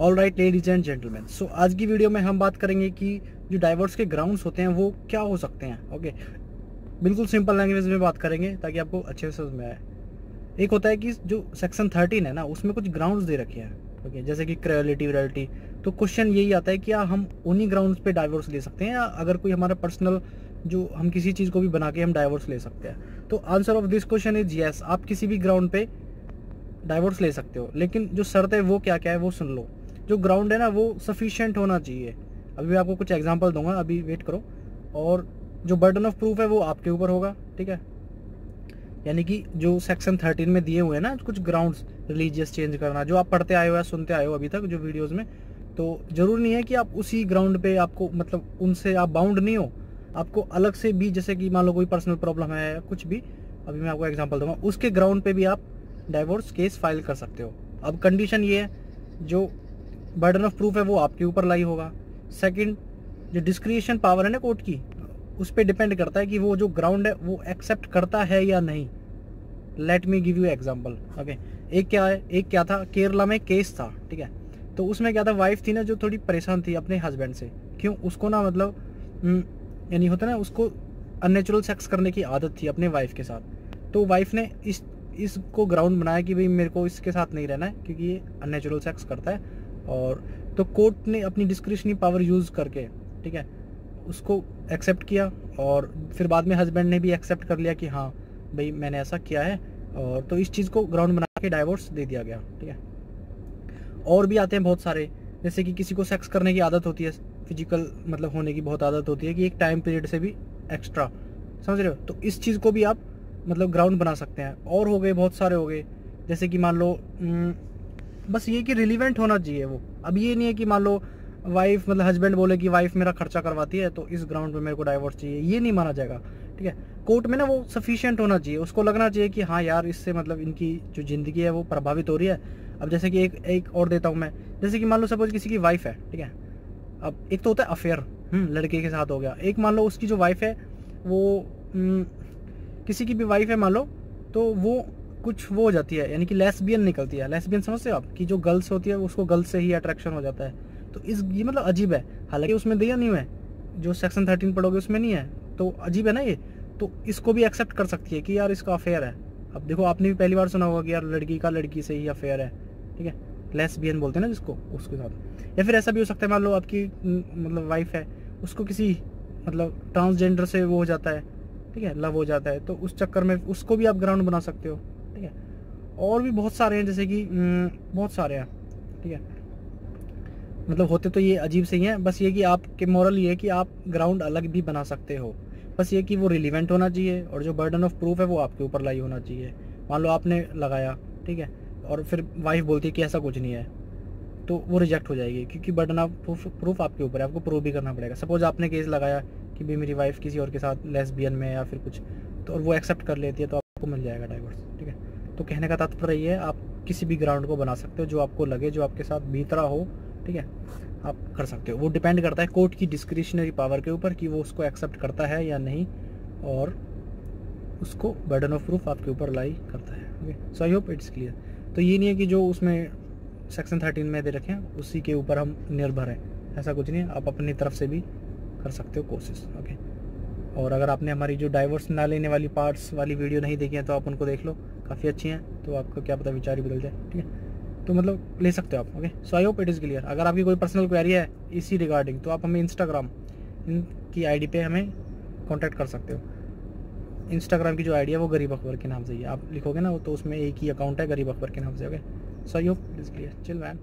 All right ladies and gentleman so आज की video में हम बात करेंगे कि जो डाइवर्स के ग्राउंड्स होते हैं, वो क्या हो सकते हैं? ओके बिल्कुल सिंपल लैंग्वेज में बात करेंगे ताकि आपको अच्छे से समझ में आए। एक होता है कि जो सेक्शन थर्टीन है ना, उसमें कुछ ग्राउंड्स दे रखे हैं। ओके जैसे कि क्रियलिटी विरलिटी तो क्वेश्चन यही आता है कि हम उन्हीं ग्राउंड्स पे डाइवोर्स ले सकते हैं या अगर कोई हमारा पर्सनल जो हम किसी चीज़ को भी बना के हम डाइवोर्स ले सकते हैं? तो answer of this question is yes आप किसी भी ग्राउंड पे डाइवोर्स ले सकते हो। लेकिन जो शर्त है, वो क्या क्या है, वो सुन लो। जो ग्राउंड है ना, वो सफिशेंट होना चाहिए। अभी मैं आपको कुछ एग्ज़ाम्पल दूँगा, अभी वेट करो। और जो बर्डन ऑफ़ प्रूफ है, वो आपके ऊपर होगा, ठीक है? यानी कि जो सेक्शन थर्टीन में दिए हुए हैं ना, कुछ ग्राउंड्स रिलीजियस चेंज करना, जो आप पढ़ते आए हो या सुनते आए हो अभी तक, जो वीडियोस में तो ज़रूर नहीं है कि आप उसी ग्राउंड पे आपको मतलब उनसे आप बाउंड नहीं हो। आपको अलग से भी, जैसे कि मान लो कोई पर्सनल प्रॉब्लम है या कुछ भी, अभी मैं आपको एग्जांपल दूँगा, उसके ग्राउंड पे भी आप डाइवोर्स केस फ़ाइल कर सकते हो। अब कंडीशन ये है, जो बर्डन ऑफ़ प्रूफ है वो आपके ऊपर लाई होगा। सेकंड जो डिस्क्रिएशन पावर है ना कोर्ट की उस पर डिपेंड करता है कि वो जो ग्राउंड है वो एक्सेप्ट करता है या नहीं। Let me give you example okay एक क्या है एक क्या था? केरला में केस था ठीक है? तो उसमें क्या था? वाइफ थी ना जो थोड़ी परेशान थी अपने हस्बैंड से। क्यों? उसको ना मतलब हम्म, यानी होता ना उसको अननेचुरल सेक्स करने की आदत थी अपने वाइफ के साथ। तो वाइफ ने इस इसको ग्राउंड बनाया कि भाई मेरे को इसके साथ नहीं रहना है क्योंकि ये अननेचुरल सेक्स करता है। और तो कोर्ट ने अपनी डिस्क्रिप्शनी पावर यूज़ करके, ठीक है, उसको एक्सेप्ट किया और फिर बाद में हस्बैंड ने भी एक्सेप्ट कर लिया कि हाँ भाई मैंने ऐसा किया है और तो इस चीज़ को ग्राउंड बना के डाइवोर्स दे दिया गया, ठीक है। और भी आते हैं बहुत सारे, जैसे कि किसी को सेक्स करने की आदत होती है फ़िज़िकल मतलब होने की बहुत आदत होती है कि एक टाइम पीरियड से भी एक्स्ट्रा समझ रहे हो? तो इस चीज़ को भी आप मतलब ग्राउंड बना सकते हैं। और हो गए, बहुत सारे हो गए, जैसे कि मान लो बस ये कि रिलीवेंट होना चाहिए वो। अब ये नहीं है कि मान लो वाइफ मतलब हस्बैंड बोले कि वाइफ मेरा खर्चा करवाती है तो इस ग्राउंड पे मेरे को डाइवोर्स चाहिए। ये नहीं माना जाएगा ठीक है? कोर्ट में ना वो सफिशियंट होना चाहिए। उसको लगना चाहिए कि हाँ यार इससे मतलब इनकी जो ज़िंदगी है वो प्रभावित हो रही है। अब जैसे कि एक एक और देता हूँ मैं। जैसे कि मान लो सपोज़ किसी की वाइफ है ठीक है? अब एक तो होता है अफेयर हम्म, लड़के के साथ हो गया। एक मान लो उसकी जो वाइफ है वो हम्म, किसी की भी वाइफ है मान लो तो वो कुछ वो हो जाती है, यानी कि लेसबियन निकलती है। लेसबियन समझते हो आप? कि जो गर्ल्स होती है, उसको गर्ल्स से ही अट्रैक्शन हो जाता है। तो इस, ये मतलब अजीब है। हालाँकि उसमें दिया नहीं है। जो सेक्शन थर्टीन पढ़ोगे, उसमें नहीं है। तो अजीब है ना ये? तो इसको भी एक्सेप्ट कर सकती है कि यार इसका अफेयर है। अब देखो, आपने भी पहली बार सुना होगा कि यार लड़की का लड़की से ही अफेयर है। ठीक है? लेस बियन बोलते हैं ना जिसको, उसके साथ। या फिर ऐसा भी हो सकता है, मान लो आपकी मतलब वाइफ है, उसको किसी मतलब ट्रांसजेंडर से वो हो जाता है। ठीक है? लव हो जाता है। तो उस चक्कर में उसको भी आप ग्राउंड बना सकते है। और भी बहुत सारे हैं, जैसे कि बहुत सारे हैं, ठीक है? मतलब होते तो ये अजीब से ही हैं, बस ये कि आपके मॉरल ये है कि आप ग्राउंड अलग भी बना सकते हो। बस ये कि वो रिलीवेंट होना चाहिए और जो बर्डन ऑफ़ प्रूफ है वो आपके ऊपर लाई होना चाहिए। मान लो आपने लगाया, ठीक है? और फिर वाइफ बोलती है कि ऐसा कुछ नहीं है तो वो रिजेक्ट हो जाएगी, क्योंकि बर्डन ऑफ़ प्रूफ प्रूफ आपके ऊपर है, आपको प्रूव भी करना पड़ेगा। सपोज़ आपने केस लगाया कि भी मेरी वाइफ किसी और के साथ लेसबियन में या फिर कुछ तो और वो एक्सेप्ट कर लेती है तो आपको मिल जाएगा डाइवर्स ठीक है? तो कहने का तात्पर्य ये है, आप किसी भी ग्राउंड को बना सकते हो, जो आपको लगे, जो आपके साथ बीतरा हो, ठीक है? आप कर सकते हो। वो डिपेंड करता है कोर्ट की डिस्क्रिशनरी पावर के ऊपर कि वो उसको एक्सेप्ट करता है या नहीं, और उसको बर्डन ऑफ़ प्रूफ आपके ऊपर लाई करता है okay so I hope it's clear तो ये नहीं है कि जो उसमें सेक्शन थर्टीन में दे रखें उसी के ऊपर हम निर्भर हैं। ऐसा कुछ नहीं है, आप अपनी तरफ़ से भी कर सकते हो कोशिश ओके और अगर आपने हमारी जो डाइवर्स ना लेने वाली पार्ट्स वाली वीडियो नहीं देखी है तो आप उनको देख लो। काफ़ी अच्छी हैं तो आपको क्या पता विचार ही बदल जाए, ठीक है? तो मतलब ले सकते हो आप okay so I hope it is clear अगर आपकी कोई पर्सनल क्वेरी है इसी रिगार्डिंग तो आप हमें इंस्टाग्राम की आईडी पे हमें कांटेक्ट कर सकते हो। इंस्टाग्राम की जो आईडी है, वो गरीब अकबर के नाम से ही आप लिखोगे ना, वो तो उसमें एक ही अकाउंट है, गरीब अकबर के नाम से okay so I hope it is clear chill man